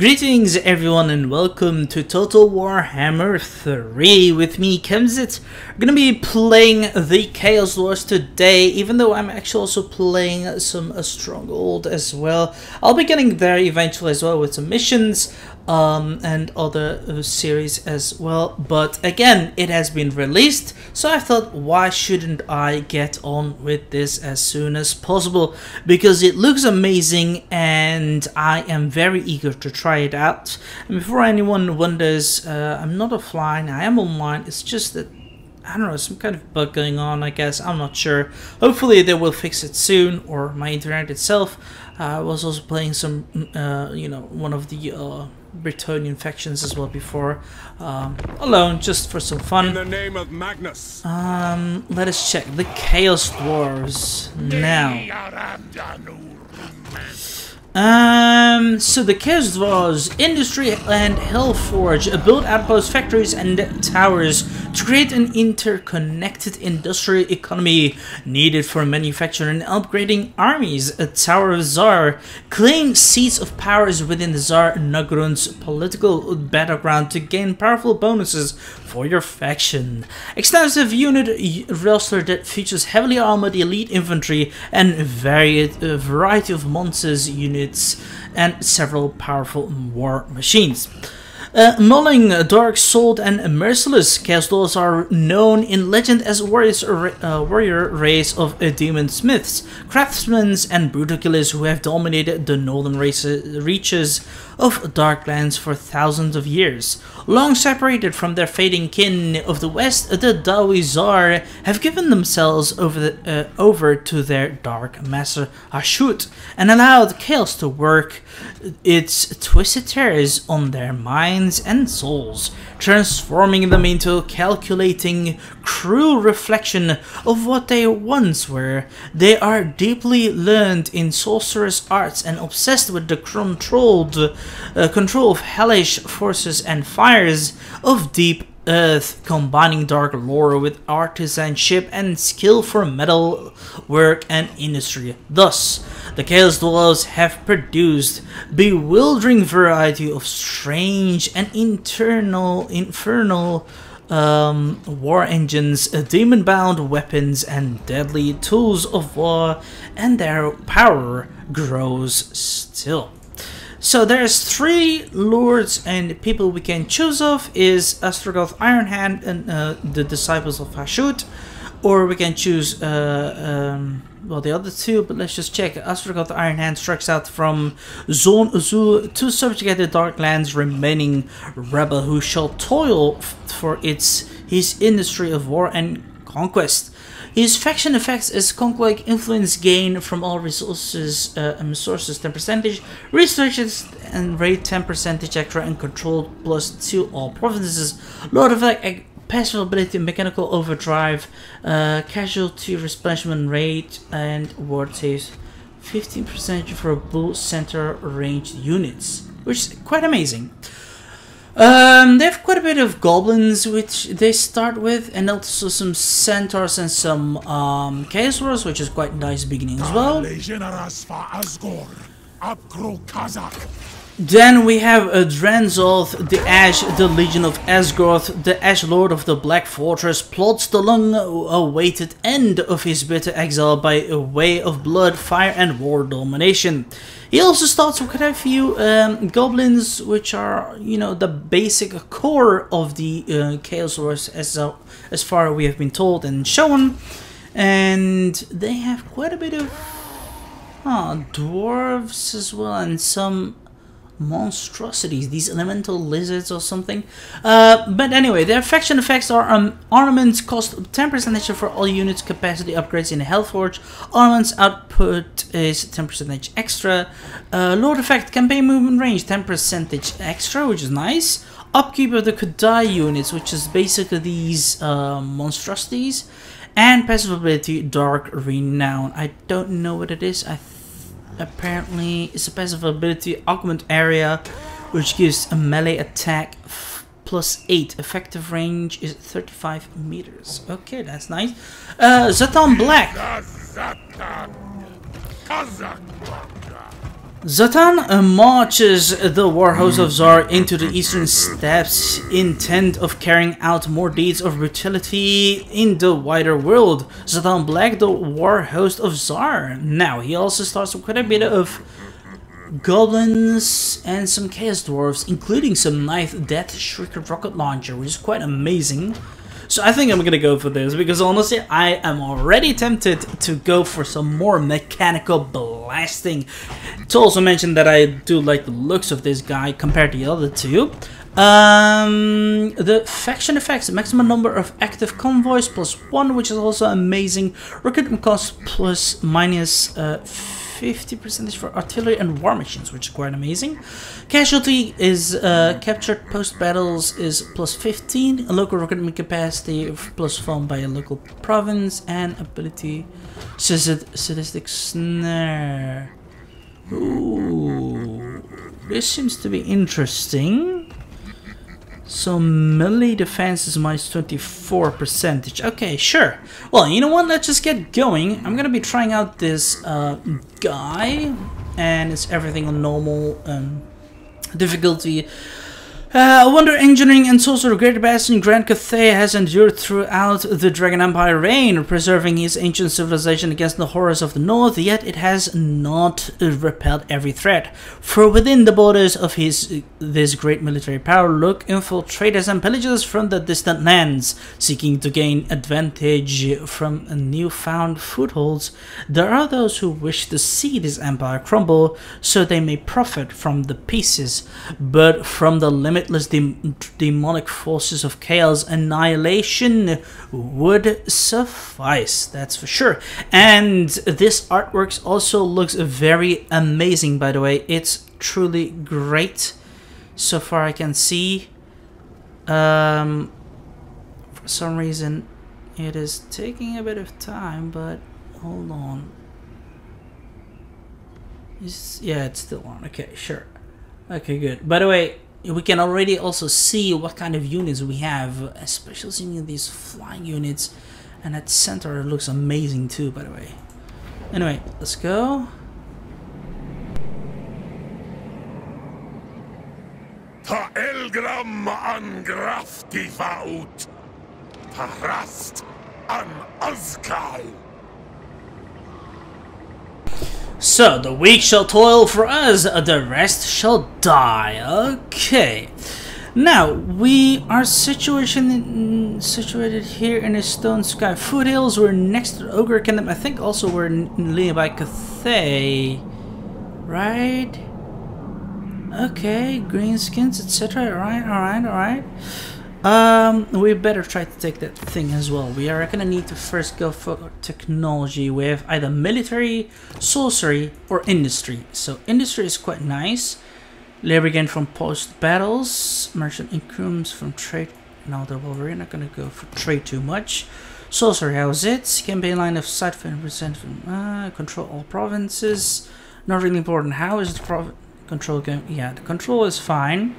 Greetings everyone and welcome to Total Warhammer 3. With me Kemsyt. We're gonna be playing the Chaos Dwarfs today, even though I'm actually also playing some Stronghold as well. I'll be getting there eventually as well with some missions um, and other uh, series as well. But again, it has been released, so I thought why shouldn't I get on with this as soon as possible? Because it looks amazing and I am very eager to try it out. And before anyone wonders, uh, I'm not offline, I am online, it's just that I don't know, some kind of bug going on, I guess. I'm not sure. Hopefully they will fix it soon, or my internet itself. Uh, I was also playing some, uh, you know, one of the uh, Bretonnian factions as well before. Um, alone, just for some fun. In the name of Magnus. Um, let us check the Chaos Dwarves now. Um, so the Dwarves, Industry and Hellforge build outpost factories and towers to create an interconnected industrial economy needed for manufacturing and upgrading armies. A Tower of Zharr claim seats of powers within the Zharr-Naggrund's political battleground to gain powerful bonuses for your faction. Extensive unit roster that features heavily armored elite infantry and varied, a variety of monsters units and several powerful war machines. Uh, Mulling, Dark Souled, and Merciless Chaos are known in legend as warriors, uh, warrior race of uh, demon smiths, craftsmen, and brutal killers who have dominated the northern races, reaches of Darklands for thousands of years. Long separated from their fading kin of the west, the Dawi Zharr have given themselves over, the, uh, over to their dark master Hashut and allowed chaos to work its twisted terrors on their minds and souls, transforming them into calculating, cruel reflection of what they once were. They are deeply learned in sorcerous arts and obsessed with the controlled uh, control of hellish forces and fires of deep earth, combining dark lore with artisanship and skill for metal work and industry. Thus, the Chaos Dwellers have produced bewildering variety of strange and internal infernal um, war engines, demon-bound weapons, and deadly tools of war, and their power grows still. So there's three lords and people we can choose of is Astragoth Ironhand and uh, the disciples of Hashut, or we can choose uh, um, well the other two, but let's just check. Astragoth the iron hand strikes out from Zorn Uzkul to subjugate the Darklands remaining rebel who shall toil for its his industry of war and conquest. His faction effects is conquest influence gain from all resources uh, and sources 10 percentage, researches and rate 10 percentage extra and control 2 all provinces. Lord effect passive ability mechanical overdrive, uh, casualty replenishment rate and ward saves 15% for bull centaur ranged units, which is quite amazing. Um, they have quite a bit of goblins, which they start with, and also some centaurs and some um, chaos warriors, which is quite nice beginning as well. Then we have Drazhoath, the Ash, the Legion of Azgorh, the Ash Lord of the Black Fortress, plots the long-awaited end of his bitter exile by a way of blood, fire and war domination. He also starts with a few um, goblins, which are, you know, the basic core of the uh, Chaos Dwarfs as, uh, as far as we have been told and shown. And they have quite a bit of uh, dwarves as well and some monstrosities, these elemental lizards or something. Uh, but anyway, their faction effects are um, armaments cost 10% extra for all units, capacity upgrades in Hellforge. Armaments output is 10% extra. Uh, Lord effect, campaign movement range 10% extra, which is nice. Upkeep of the K'daai units, which is basically these uh, monstrosities. And passive ability, Dark Renown. I don't know what it is. I apparently it's a passive ability augment area which gives a melee attack plus 8 effective range is 35 meters. Okay that's nice. Uh Zhatan Black Zhatan uh, marches the war host of Zharr into the eastern steppes, intent of carrying out more deeds of brutality in the wider world. Zhatan Black, the war host of Zharr. Now, he also starts with quite a bit of goblins and some chaos dwarves, including some knife Death Shrieker rocket launcher, which is quite amazing. So I think I'm gonna go for this because honestly I am already tempted to go for some more mechanical blasting. To also mention that I do like the looks of this guy compared to the other two. Um, the faction effects, maximum number of active convoys plus one, which is also amazing. Recruitment cost plus minus uh, 50 percentage for artillery and war machines, which is quite amazing. Casualty is uh, captured post battles is plus 15, a local recruitment capacity plus formed by a local province, and ability sadistic snare. Ooh, this seems to be interesting. So melee defense is minus 24 percentage. Okay, sure. Well, you know what? Let's just get going. I'm gonna be trying out this uh, guy, and it's everything on normal um, difficulty. Uh, Wonder Engineering and Sorcerer Great Bastion Grand Cathay has endured throughout the Dragon Empire reign, preserving his ancient civilization against the horrors of the north, yet it has not repelled every threat. For within the borders of his this great military power look infiltrators and pillagers from the distant lands, seeking to gain advantage from newfound footholds. There are those who wish to see this empire crumble so they may profit from the pieces, but from the limit limitless de demonic forces of chaos annihilation would suffice that's for sure. And this artwork also looks very amazing by the way. It's truly great. So far I can see um, for some reason it is taking a bit of time but hold on. Yeah it's still on. Okay sure. Okay good. By the way we can already also see what kind of units we have, especially seeing these flying units. And that center it looks amazing too, by the way. Anyway, let's go. Ta Elgram an Grafti Vaut. An Azkal. So, the weak shall toil for us, the rest shall die. Okay. Now, we are situation, situated here in the Stone Sky foothills. We're next to the Ogre Kingdom. I think also we're nearby Cathay. Right? Okay, greenskins, etc. Alright, alright, alright. Um, we better try to take that thing as well. We are gonna need to first go for technology with either military, sorcery, or industry. So industry is quite nice. Labor gain from post battles, merchant incomes from trade. No, well, we're not gonna go for trade too much. Sorcery, how's it? Campaign line of sight 50% from uh, control all provinces. Not really important. How is the control going? Yeah, the control is fine.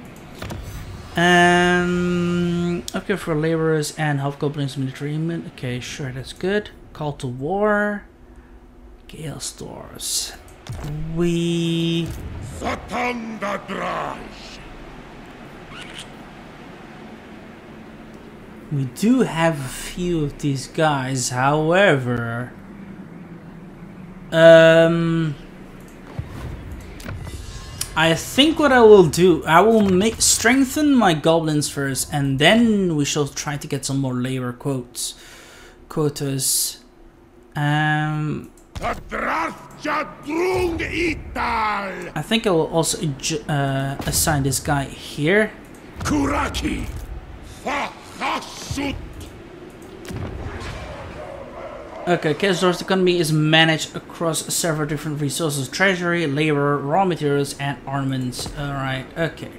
Um, okay, for laborers and half goblins military men. Okay, sure, that's good. Call to war. Gale stores. We. We do have a few of these guys, however. Um. I think what I will do, I will make strengthen my goblins first, and then we shall try to get some more labor quotes, quotas. Um, I think I will also uh, assign this guy here. Kuraki, Okay, Kesdor's economy is managed across several different resources, treasury, labor, raw materials, and armaments. Alright, okay.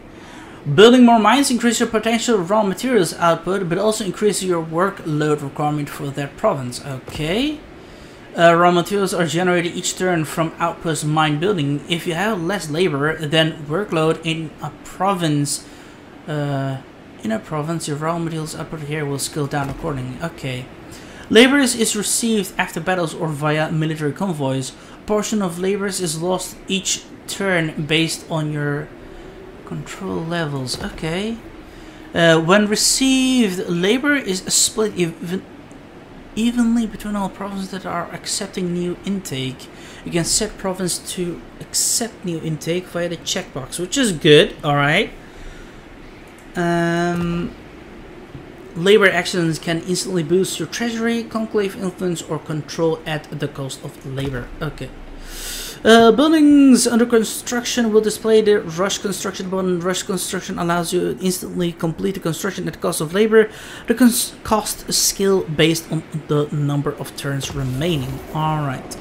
Building more mines increases your potential raw materials output, but also increases your workload requirement for that province. Okay. Uh, raw materials are generated each turn from outpost mine building. If you have less labor than workload in a province, uh, in a province, your raw materials output here will scale down accordingly. Okay. Laborers is received after battles or via military convoys. Portion of laborers is lost each turn based on your control levels. Okay. Uh, when received, labor is split even evenly between all provinces that are accepting new intake. You can set province to accept new intake via the checkbox, which is good. All right. Um, labor actions can instantly boost your treasury, conclave influence, or control at the cost of labor. Okay. Uh, buildings under construction will display the rush construction button. Rush construction allows you to instantly complete the construction at the cost of labor. The cost skill based on the number of turns remaining. Alright.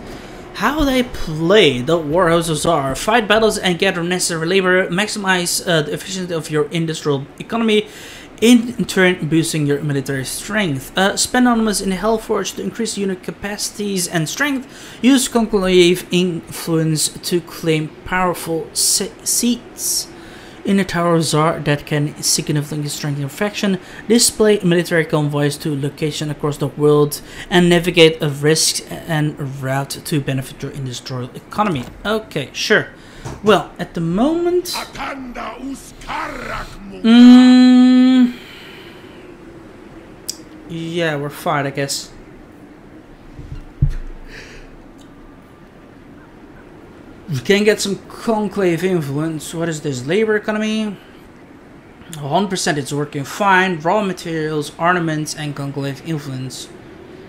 How they play the warhorses are fight battles and gather necessary labor, maximize uh, the efficiency of your industrial economy, in turn boosting your military strength. Uh, spend Anonymous in Hellforge to increase unit capacities and strength. Use Conclave Influence to claim powerful seats in the Tower of Zharr that can significantly strengthen your faction. Display military convoys to location across the world and navigate a risk and route to benefit your industrial economy. Okay, sure. Well, at the moment... Mm, yeah, we're fine, I guess. We can get some conclave influence. What is this? Labor economy? 100% it's working fine. Raw materials, armaments, and conclave influence.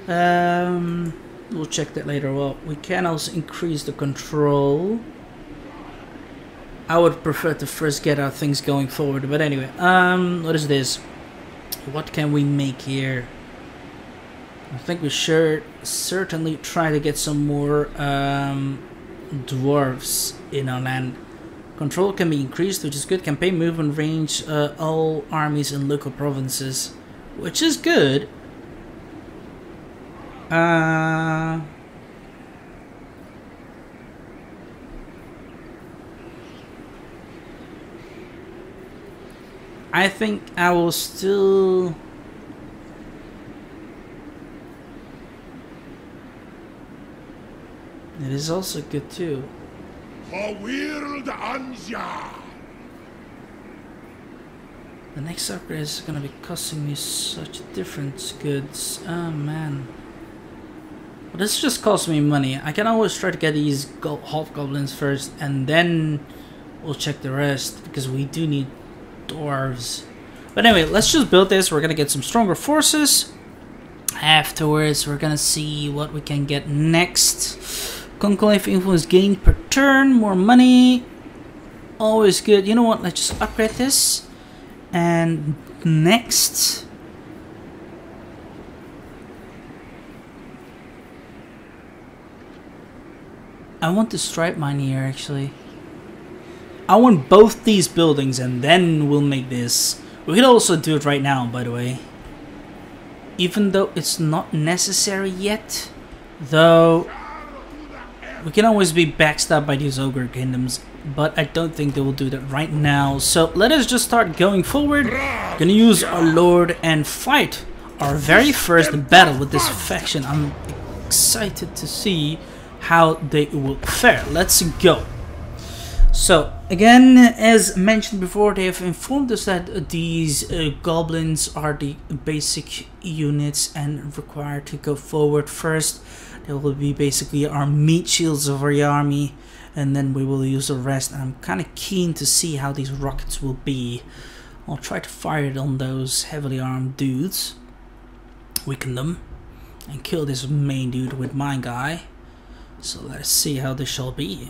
Um, we'll check that later. Well, we can also increase the control. I would prefer to first get our things going forward. But anyway, um, what is this? What can we make here? I think we should certainly try to get some more um, dwarves in our land. Control can be increased, which is good. Campaign movement range, uh, all armies in local provinces, which is good. Uh, I think I will still... It is also good too. The next upgrade is gonna be costing me such different goods. Oh man. Well, this just costs me money. I can always try to get these hobgoblins first and then we'll check the rest because we do need dwarves. But anyway, let's just build this. We're gonna get some stronger forces. Afterwards, we're gonna see what we can get next. Conclave influence gained per turn, more money. Always good. You know what? Let's just upgrade this. And next... I want to stripe mine here, actually. I want both these buildings and then we'll make this. We could also do it right now, by the way. Even though it's not necessary yet. Though, we can always be backstabbed by these ogre kingdoms. But I don't think they will do that right now. So let us just start going forward. Gonna use our lord and fight our very first battle with this faction. I'm excited to see how they will fare. Let's go. So, again, as mentioned before, they have informed us that these uh, goblins are the basic units and required to go forward first. They will be basically our meat shields of our army, and then we will use the rest. I'm kind of keen to see how these rockets will be. I'll try to fire it on those heavily armed dudes, weaken them, and kill this main dude with my guy. So let's see how this shall be.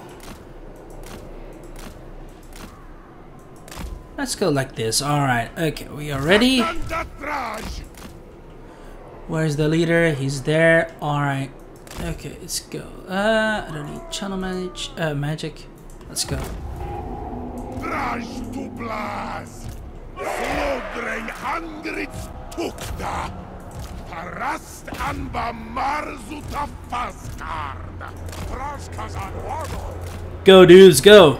Let's go like this. Alright, okay, we are ready. Where's the leader? He's there. Alright. Okay, let's go. Uh, I don't need channel manage, uh, magic. Let's go. Go, dudes, go.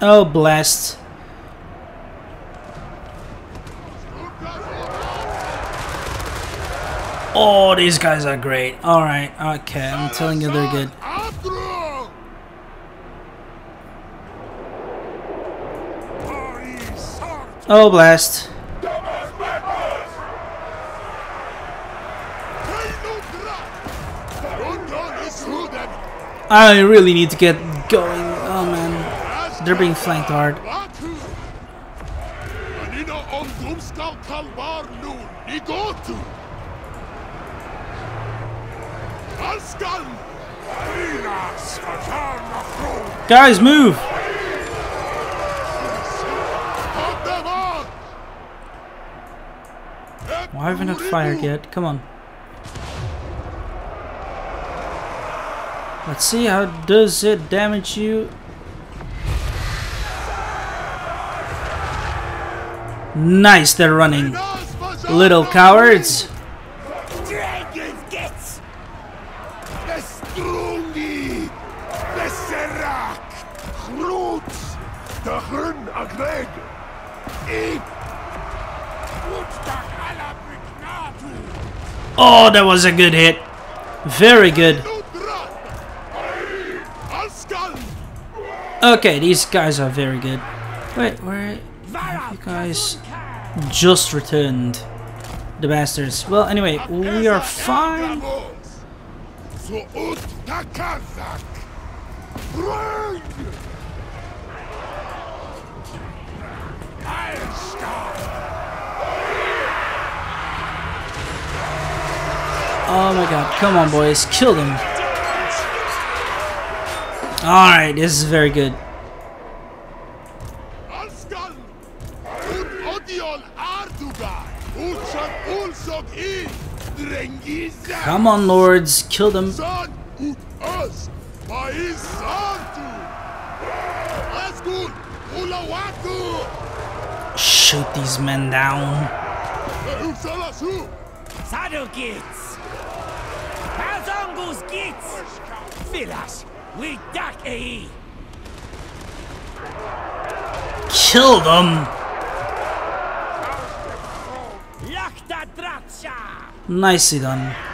Oh, blast. Oh, these guys are great. Alright, okay, I'm telling you they're good. Oh, blast. I really need to get going. They're being flanked hard. Anina on Doomskal Kalbar nu Nigotu! Askan! Arina Skatarna Kron! Guys, move! Why haven't I fired yet? Come on. Let's see how does it damage you. Nice, they're running. Little cowards. Dragon's Gets. Bestrungi! Besserak! Groets! De Gun Agreg! Ik! Woodstock alla Brignatu! Oh, that was a good hit. Very good. Okay, these guys are very good. Wait, where have you guys just returned? The bastards. Well, anyway, we are fine. Oh my god, come on boys, kill them. Alright, this is very good. Come on lords, kill them. San ut us! Pais santu! Asgul! Ulawatu! Shoot these men down. Upsalasu! Saddle Gits. Kazungus Gits. Filas. We duck a. Kill them. Lakta Nicely done.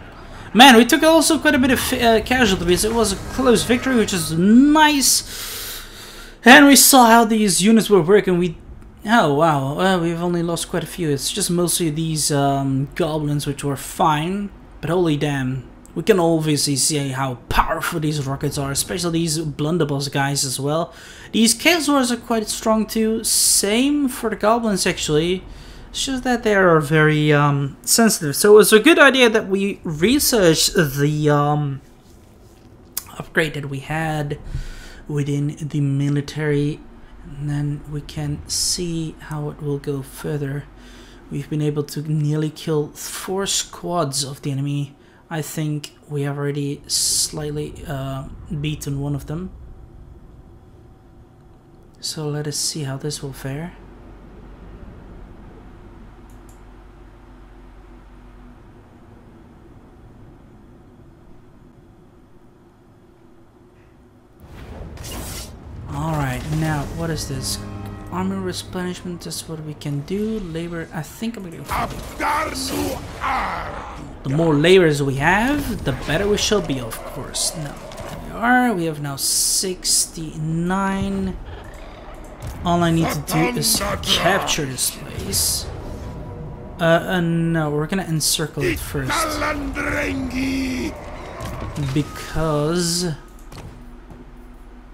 Man, we took also quite a bit of uh, casualties. It was a close victory, which is nice. And we saw how these units were working. We, oh wow, well, we've only lost quite a few. It's just mostly these um, goblins, which were fine. But holy damn, we can obviously see how powerful these rockets are, especially these blunderbuss guys as well. These chaos Dwarfs are quite strong too. Same for the goblins actually. It's just that they are very um, sensitive. So it was a good idea that we researched the um, upgrade that we had within the military. And then we can see how it will go further. We've been able to nearly kill four squads of the enemy. I think we have already slightly uh, beaten one of them. So let us see how this will fare. Now, what is this? Armor replenishment, that's what we can do. Labor, I think I'm gonna... Ardu. The more layers we have, the better we shall be, of course. Now, we are. We have now 69. All I need to do is capture this place. Uh, uh no, we're gonna encircle it first. Because...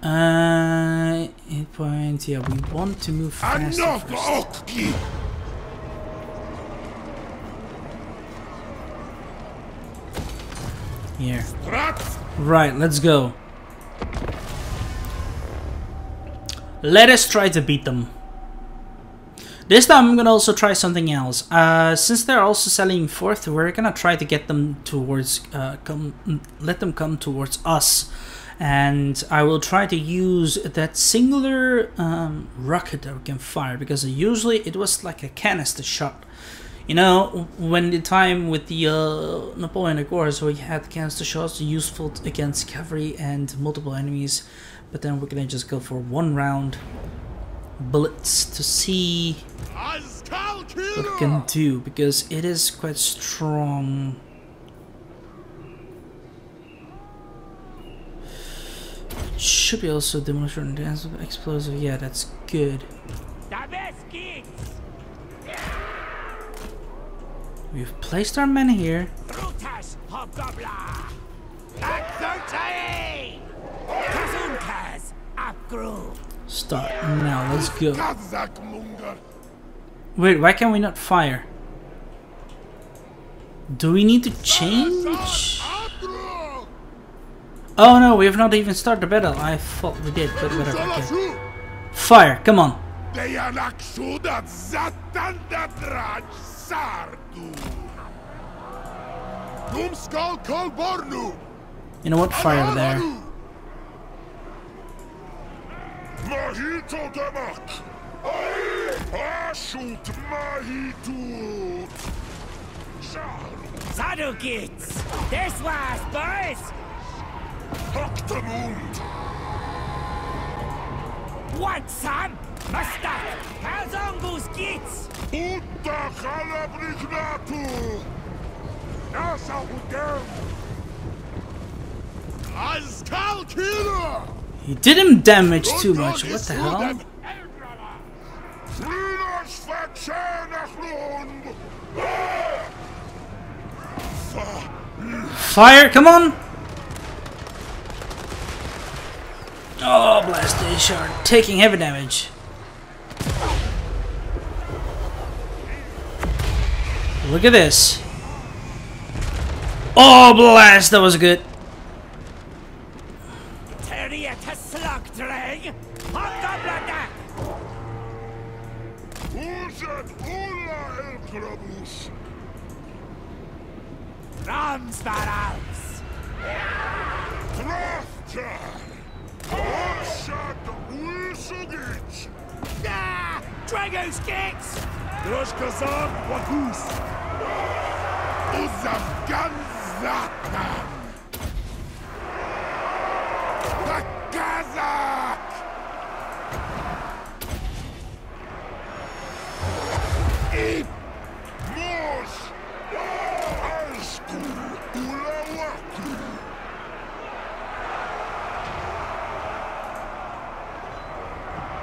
Uh, hit point, yeah, we want to move faster Anov first. Here. Right, let's go. Let us try to beat them. This time I'm gonna also try something else. Uh, since they're also selling forth, we're gonna try to get them towards, uh, come, let them come towards us. And I will try to use that singular um, rocket that we can fire because usually it was like a canister shot. You know, when the time with the uh, Napoleonic Wars, we had canister shots useful against cavalry and multiple enemies, but then we're gonna just go for one round bullets to see what we can do because it is quite strong. Should be also demolisher and dance with explosive. Yeah, that's good. Da best geht's! We've placed our men here. Brutas Hobgoblin! Axotai! Kazunkas Abgru! Start now. Let's go. Wait, why can we not fire? Do we need to change? Oh no, we have not even started the battle. I thought we did, but whatever. Okay. Fire, come on. You know what? Fire there. Geht's! Das war's, boys! Haktamund. What, son? Mustak! Kalzongus geht's! Utta Khalabrignatu. Nasa Udem. Azkal Kira. He did him damage too much. What the hell? Flinos Fire, come on! Oh, blast they are taking heavy damage. Look at this. Oh, blast, that was good. Terrier Ulsugit. Ah! Dragos! Droshkazan Wakus. Uzafganzatan. Bakazak.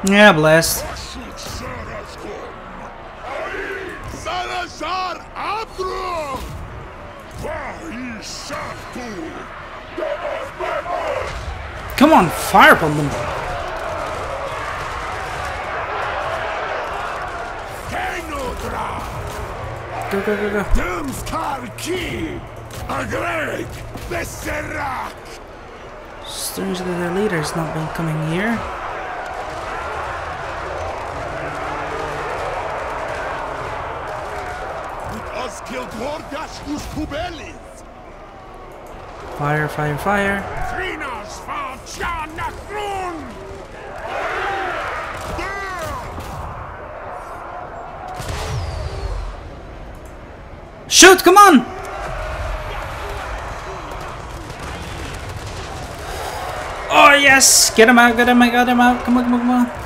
Yeah, blast. Come on, fire upon them. Go, go, go, go. Dumskar Ki. Agreg. Besserak. Strange that their leader's not been coming here. Uskubelis. Fire, fire, fire. Shoot, come on! Oh, yes! Get him out, get him out, get him out. Come on, come on, come on.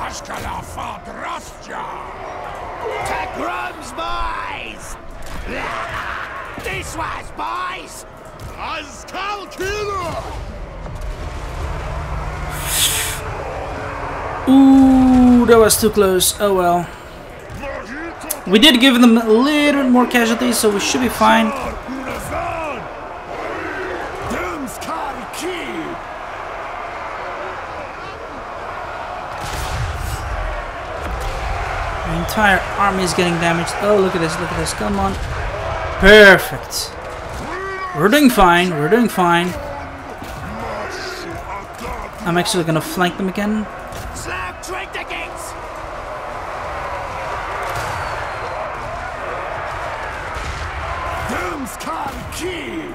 That was too close. Oh well. We did give them a little more casualties, so we should be fine. The entire army is getting damaged. Oh, look at this, look at this. Come on. Perfect. We're doing fine, we're doing fine. I'm actually gonna flank them again. Slap traitor gates! Dumskal Ki!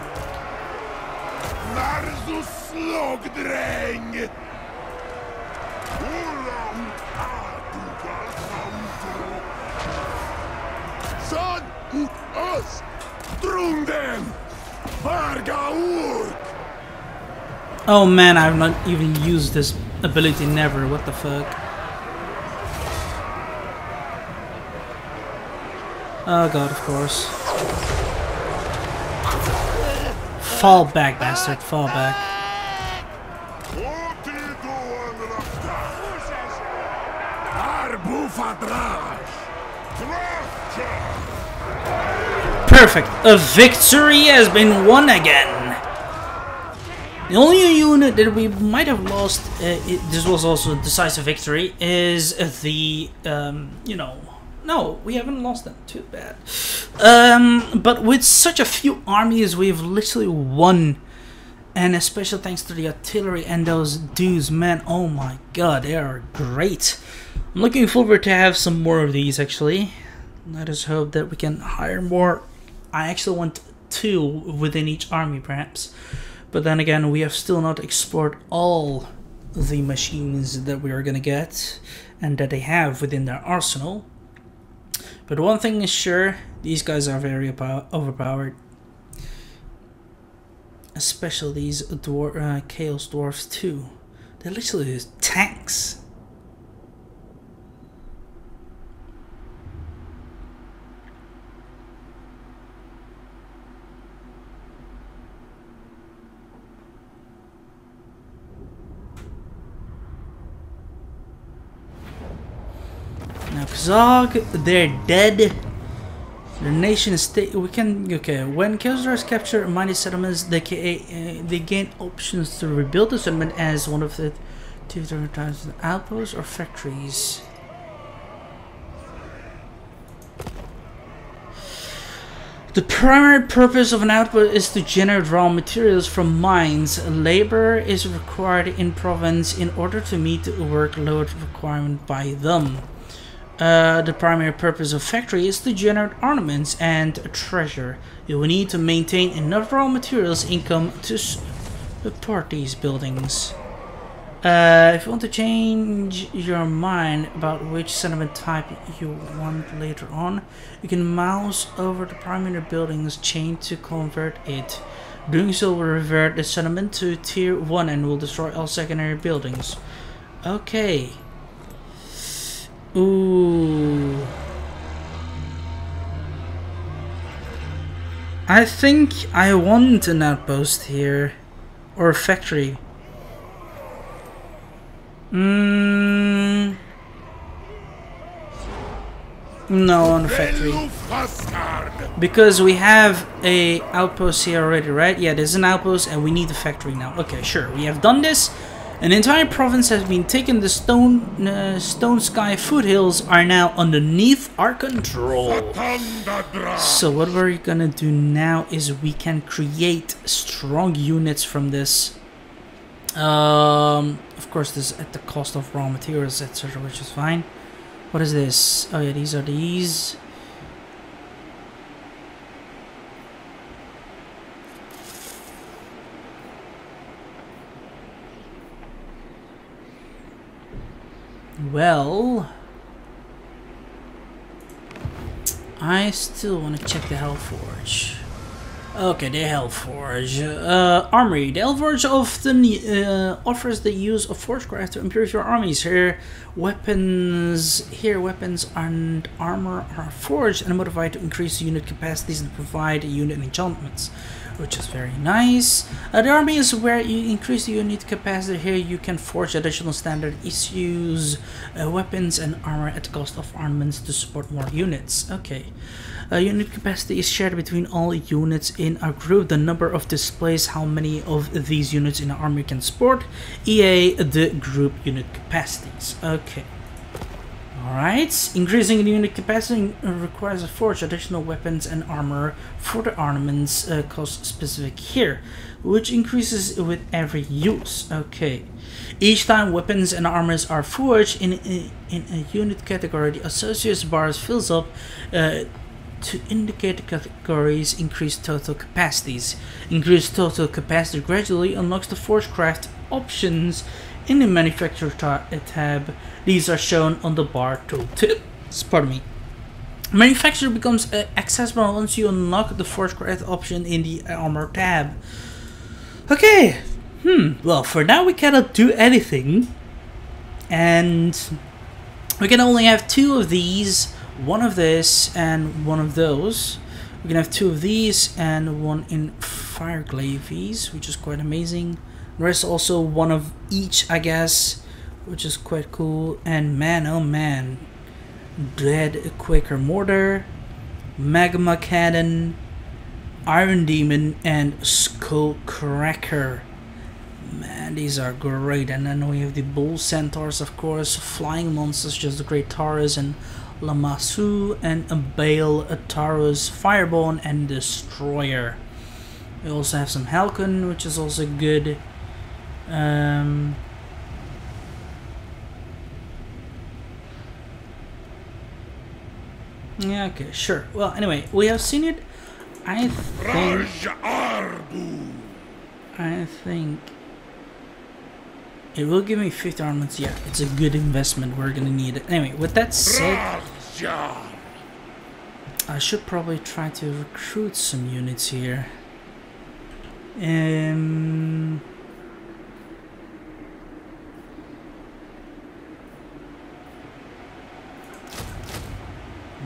Narzus slogdräng! San ut! Varga ur! Oh man, I've not even used this ability never. What the fuck? Oh god, of course. Fall back, bastard. Fall back. Perfect. A victory has been won again. The only unit that we might have lost, uh, it, this was also a decisive victory, is the, um, you know, no, we haven't lost them. Too bad. Um, but with such a few armies, we've literally won. And a special thanks to the artillery and those dudes, man. Oh my god, they are great. I'm looking forward to have some more of these actually. Let us hope that we can hire more. I actually want two within each army, perhaps. But then again, we have still not explored all the machines that we are gonna get and that they have within their arsenal. But one thing is sure, these guys are very overpowered. Especially these dwar- uh, Chaos Dwarfs too. They're literally tanks. Kazog, they're dead. The nation state. We can okay. When Kildars capture mighty settlements, they uh, they gain options to rebuild the settlement as one of the two different types of outposts or factories. The primary purpose of an output is to generate raw materials from mines. Labor is required in province in order to meet the workload requirement by them. Uh, the primary purpose of factory is to generate armaments and treasure. You will need to maintain enough raw materials income to support these buildings. Uh, if you want to change your mind about which settlement type you want later on, you can mouse over the primary buildings chain to convert it. Doing so will revert the settlement to tier 1 and will destroy all secondary buildings. Okay. Ooh. I think I want an outpost here. Or a factory. Mm. No, on a factory. Because we have a outpost here already, right? Yeah, there's an outpost and we need a factory now. Okay, sure. We have done this. An entire province has been taken. The stone uh, stone sky foothills are now underneath our control. So what we're gonna do now is we can create strong units from this. Um, of course, this is at the cost of raw materials, etc., which is fine. What is this? Oh yeah, these are these. Well, I still want to check the Hellforge. Okay, the Hellforge. Uh, armory. The Hellforge often uh, offers the use of Forgecraft to improve your armies. Here, weapons here weapons and armor are forged and modified to increase unit capacities and provide unit enchantments, which is very nice. Uh, the army is where you increase the unit capacity. Here, you can forge additional standard issues, uh, weapons and armor at the cost of armaments to support more units. Okay. Uh, unit capacity is shared between all units in a group. The number of displays how many of these units in an army can support. EA the group unit capacities. Okay. Alright, increasing the unit capacity requires a forge additional weapons and armor for the armaments uh, cost specific here, which increases with every use. Okay. Each time weapons and armors are forged in, in, in a unit category, the associates bars fills up uh, to indicate the categories increased total capacities. Increased total capacity gradually unlocks the Forgecraft options in the manufacturer tab. These are shown on the bar tooltip. Pardon me. Manufacturer becomes uh, accessible once you unlock the force Forgecraft option in the armor tab. Okay. Hmm. Well, for now we cannot do anything. And we can only have two of these one of this and one of those. We can have two of these and one in fire glaives, which is quite amazing. There's also one of each, I guess, which is quite cool. And man, oh man, Dreadquake Mortar, Magma Cannon, Iron Daemon, and Skull Cracker. Man, these are great. And then we have the Bull Centaurs, of course, flying monsters, just the Great Taurus and Lamassu, and a Bale, a Taurus, Fireborn, and Destroyer. We also have some Hellcannon, which is also good. Um, yeah, okay, sure. Well, anyway, we have seen it. I think... I think... It will give me 50 armaments. Yeah, it's a good investment. We're gonna need it. Anyway, with that said, I should probably try to recruit some units here. Um,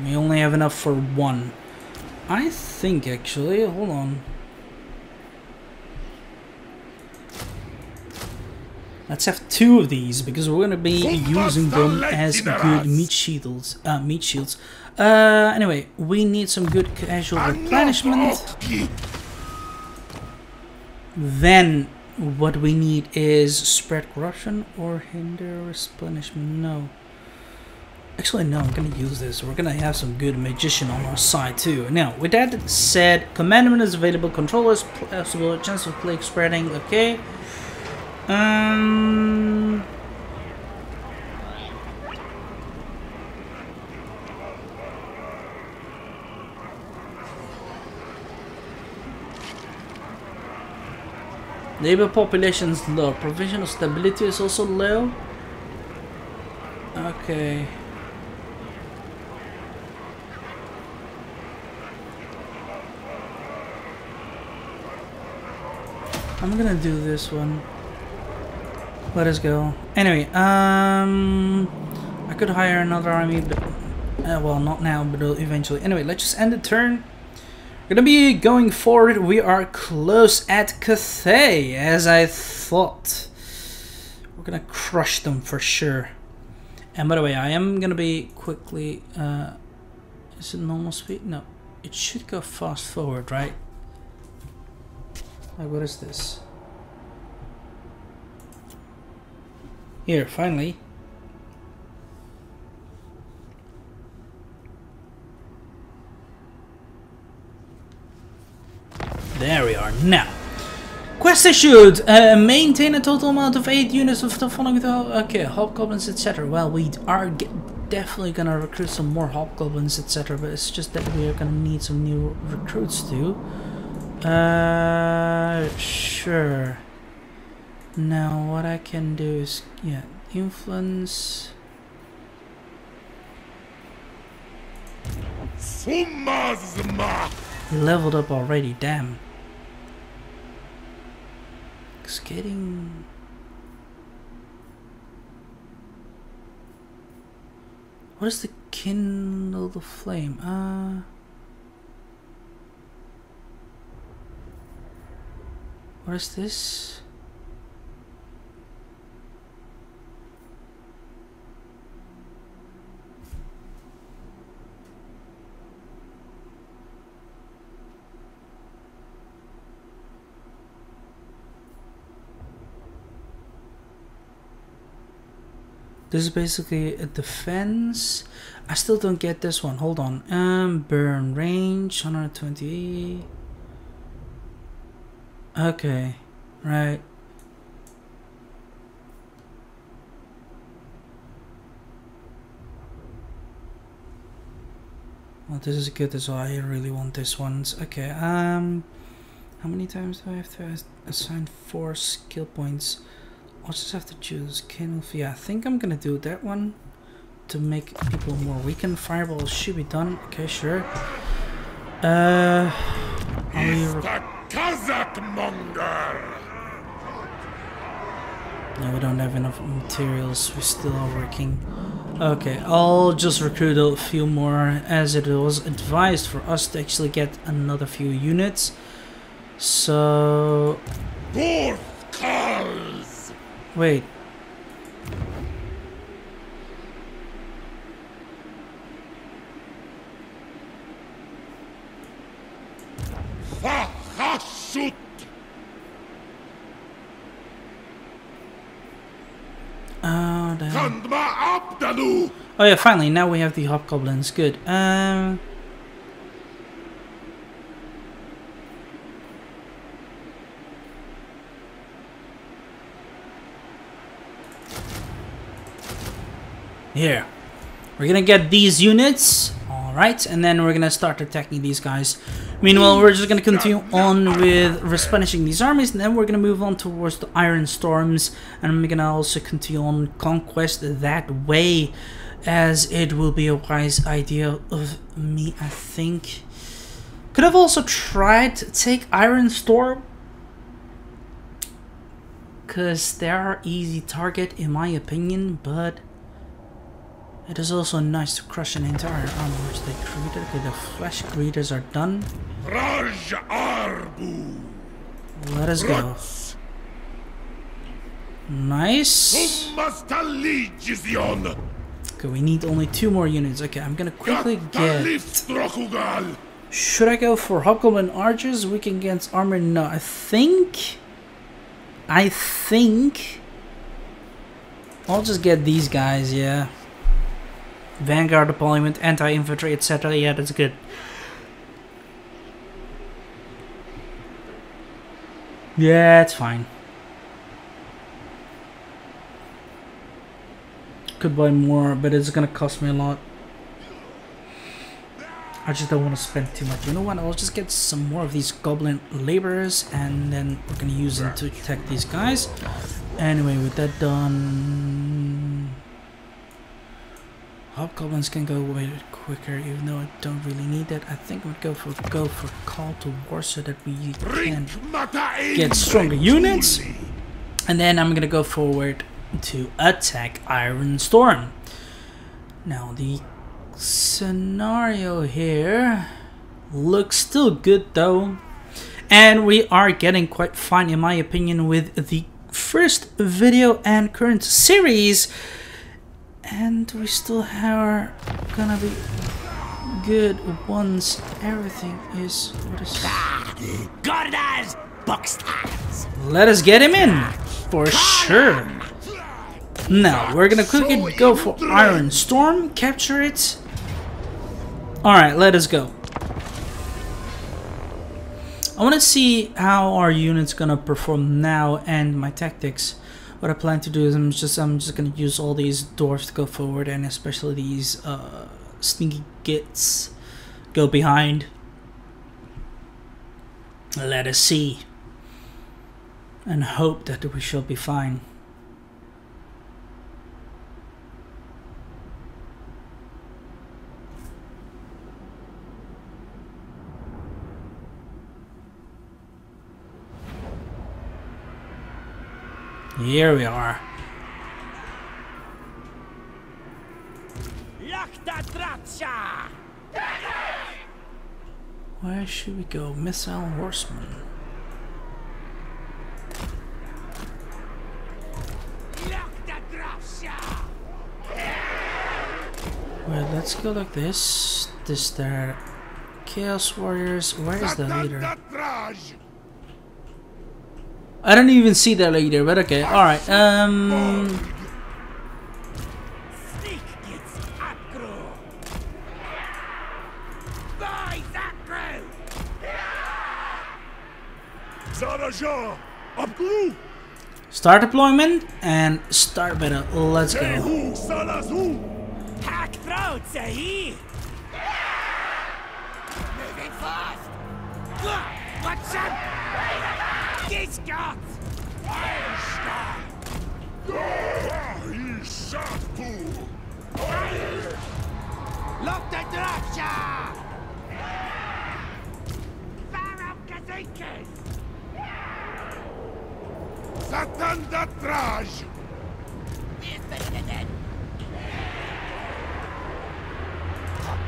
we only have enough for one. I think actually, hold on. Let's have two of these because we're gonna be using them as good meat shields. Uh, meat shields. Uh, anyway, we need some good casual replenishment. Then what we need is spread corruption or hinder replenishment. No. Actually, no, I'm gonna use this. We're gonna have some good magician on our side too. Now, with that said, commandment is available, controllers possible, chance of plague spreading, okay. Um. Labor population is low. Provisional stability is also low. Okay. I'm gonna do this one. Let us go. Anyway, um, I could hire another army, but uh, well, not now, but eventually. Anyway, let's just end the turn. We're gonna be going forward. We are close at Cathay, as I thought. We're gonna crush them for sure. And by the way, I am gonna be quickly. Uh, is it normal speed? No, it should go fast forward, right? Like, what is this? Here, finally. There we are. Now, quest issued. Uh, maintain a total amount of 8 units of the following... Okay, hobgoblins, etc. Well, we are definitely gonna recruit some more hobgoblins, etc. But it's just that we are gonna need some new recruits too. Uh, sure. Now what I can do is, yeah, influence. He Leveled up already, damn. It's getting... What is the kindle the flame? Uh... What is this? This is basically a defense. I still don't get this one. Hold on. Um, burn range 120. Okay, right. Well, this is good as well. I really want this one. Okay, um, how many times do I have to assign four skill points? I'll just have to choose Kindle. Yeah, I think I'm gonna do that one to make people more weakened. Fireball should be done. Okay, sure. Uh. Kazakh Monger! No, we don't have enough materials. We still are working. Okay, I'll just recruit a few more as it was advised for us to actually get another few units. So... Fourth calls! Wait. Fahashut! Oh, damn. Kandma Abdalu! Oh yeah, finally, now we have the hobgoblins. Good. Um... Here. We're gonna get these units. Alright, and then we're gonna start attacking these guys. Meanwhile, we're just gonna continue on with replenishing these armies, and then we're gonna move on towards the Iron Storms, and I'm gonna also continue on conquest that way, as it will be a wise idea of me, I think. Could have also tried to take Iron Storm, because they are easy target in my opinion, but it is also nice to crush an entire army which they created. Okay, the flesh greeters are done. Raj Arbu! Let us go. Nice. Okay, we need only two more units. Okay, I'm gonna quickly get... Should I go for Hobgoblin Archers? Weak against armor? No, I think... I think... I'll just get these guys, yeah. Vanguard deployment, anti-infantry, etc. Yeah, that's good. Yeah, it's fine. Could buy more, but it's gonna cost me a lot. I just don't want to spend too much. You know what? I'll just get some more of these goblin laborers and then we're gonna use them to attack these guys. Anyway, with that done... Hobgoblins can go way quicker, even though I don't really need that. I think we'd go for go for call to war so that we can get stronger units. And then I'm gonna go forward to attack Iron Storm. Now the scenario here looks still good though. And we are getting quite fine in my opinion with the first video and current series and we still are gonna be good once everything is what is let us get him in for sure now we're gonna quickly go for iron storm capture it all right let us go I want to see how our unit's gonna perform now and my tactics what I plan to do is I'm just I'm just gonna use all these dwarfs to go forward and especially these uh, sneaky gits go behind. Let us see and hope that we shall be fine. Here we are. Where should we go? Missile Horseman. Well, let's go like this. This there. Chaos Warriors. Where is the leader? I don't even see the leader, but okay. Alright, um... Start deployment and start battle. Let's go. Moving fast! He's got! Ishatu! Look the Tracia! Pharaoh Kazinkis! Satan Datraj!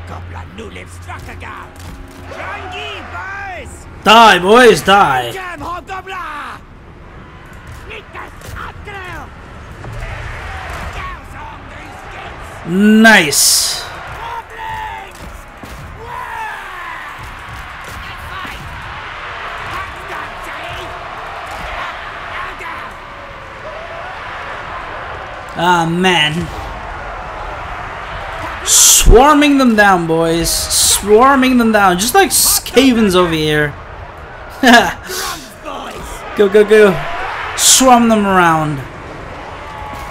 Goblin nu lives Strakagal! Rangi, boys! Die, boys, die. Jam Hobgoblin! Gals on these gates! Nice. Goblins! Let's fight! Hack that, Jay! Now down! Ah, man. Swarming them down, boys. Swarming them down. Just like Skavens over here. Go, go, go. Swarm them around.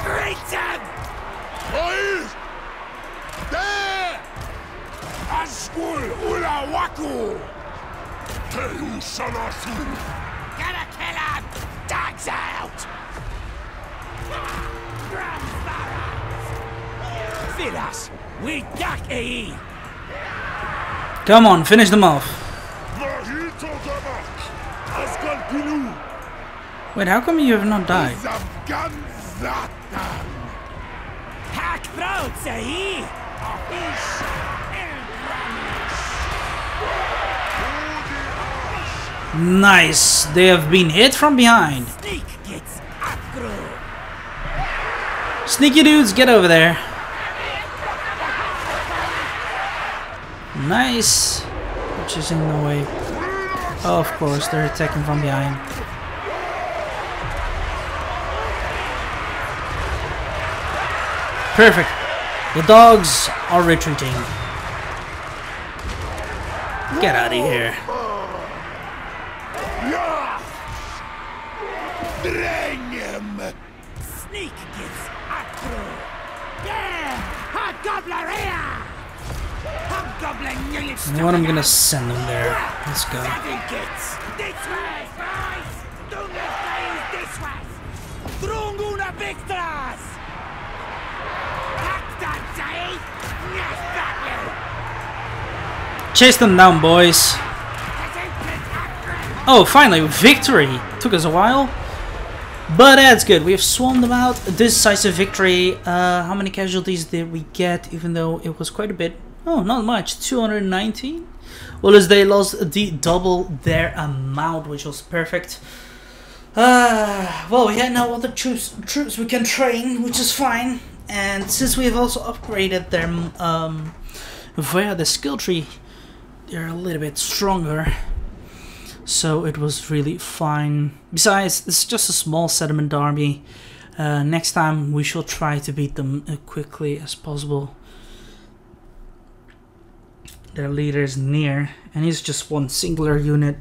Greet them! Boys! There! Ashkul Ula Waku! Tehu Salasu! Gotta kill him! Dogs out! Drums, barons! Filas, we duck Come on, finish them off. Wait, how come you have not died? Zavgan Zatan! Hack throats, AE! Nice. They have been hit from behind. Sneak gets aggro! Sneaky dudes, get over there. Nice. Which is in the way. Oh, of course, they're attacking from behind. Perfect. The dogs are retreating. Get out of here. Sneak gets aggro! Yeah! Hobgobbleria! You know what? I'm gonna send them there. Let's go. Chase them down, boys. Oh, finally, victory! Took us a while. But that's good. We have swarmed them out. Decisive victory. Uh, how many casualties did we get? Even though it was quite a bit. Oh, not much. 219. Well, as they lost the double their amount, which was perfect. Uh, well, we had now other troops, troops we can train, which is fine. And since we have also upgraded them um, via the skill tree, they're a little bit stronger. So it was really fine. Besides, it's just a small settlement army. Uh, next time we shall try to beat them as quickly as possible. Their leader is near, and he's just one singular unit.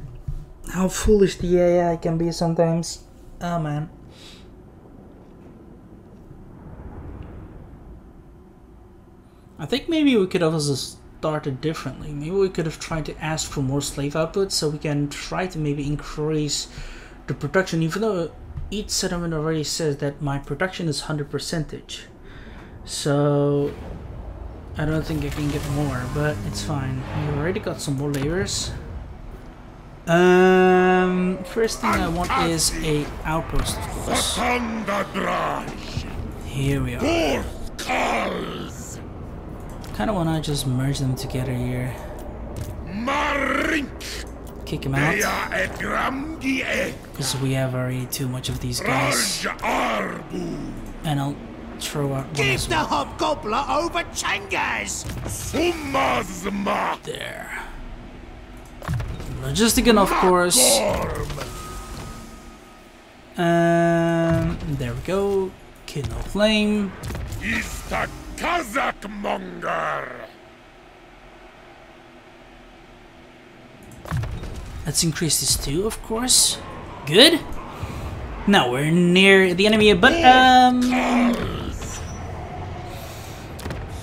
How foolish the AI can be sometimes. Oh man. I think maybe we could have also started differently. Maybe we could have tried to ask for more slave output so we can try to maybe increase the production, even though each settlement already says that my production is 100 percentage. So I don't think I can get more, but it's fine. We already got some more layers. Um, first thing I want is a outpost, of course. Here we are. Kind of want to just merge them together here. Kick him out, Ea et Gramgi because we have already too much of these guys. And I'll throw out Give the well. hobgobbler over Changas! Sumazma. There. Logistican, of course. Gorm. Um, there we go. Kindle flame. Ista Kazak Monger. Let's increase this too, of course. Good. Now we're near the enemy, but um, Kals.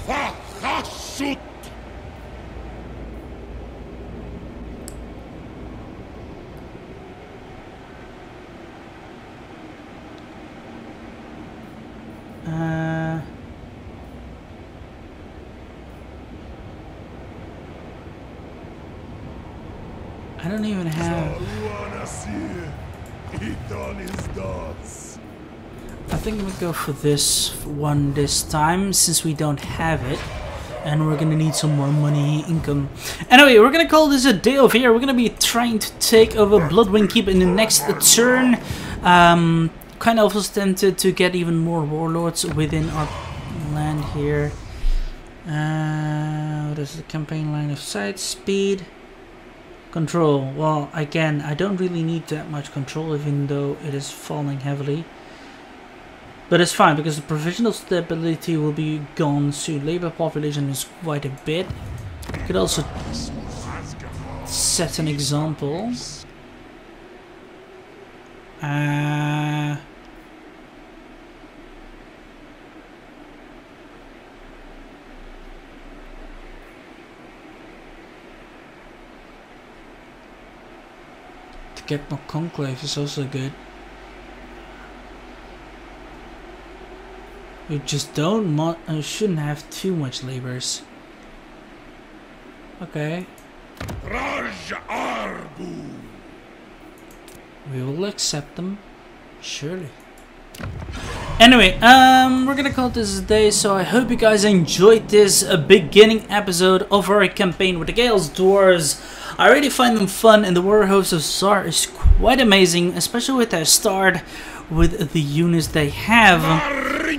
Fahasut. uh, I don't even have. Uanasir. Iton is dots. I think we'll go for this one this time, since we don't have it. And we're gonna need some more money income. Anyway, we're gonna call this a day over here. We're gonna be trying to take over Bloodwing Keep in the next turn. Um, kind of was tempted to get even more warlords within our land here. Uh, what is the campaign line of sight? Speed. Control. Well, again, I don't really need that much control, even though it is falling heavily. But it's fine because the provisional stability will be gone soon. Labor population is quite a bit. Could also set an example. Uh, to get more conclave is also good. We just don't mo- uh, shouldn't have too much labors. Okay, we will accept them, surely. Anyway, um, we're gonna call this a day. So I hope you guys enjoyed this uh, beginning episode of our campaign with the Chaos Dwarves. I really find them fun, and the Warhost of Zharr is quite amazing, especially with their start with the units they have.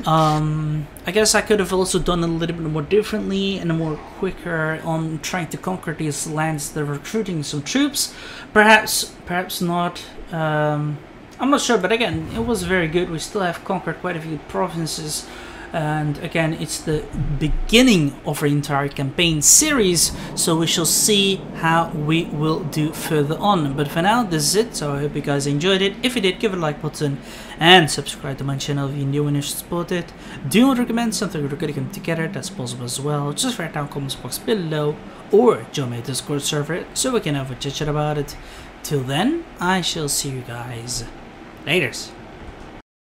Um, I guess I could have also done a little bit more differently and more quicker on trying to conquer these lands that recruiting some troops. Perhaps, perhaps not. Um, I'm not sure, but again, it was very good. We still have conquered quite a few provinces. And again, it's the beginning of our entire campaign series, so we shall see how we will do further on. But for now, this is it, so I hope you guys enjoyed it. If you did, give it a like button and subscribe to my channel if you're new and you support it. Do you want to recommend something we're going to come together? That's possible as well. Just write down comments box below or join my Discord server so we can have a chit chat about it. Till then, I shall see you guys Laters.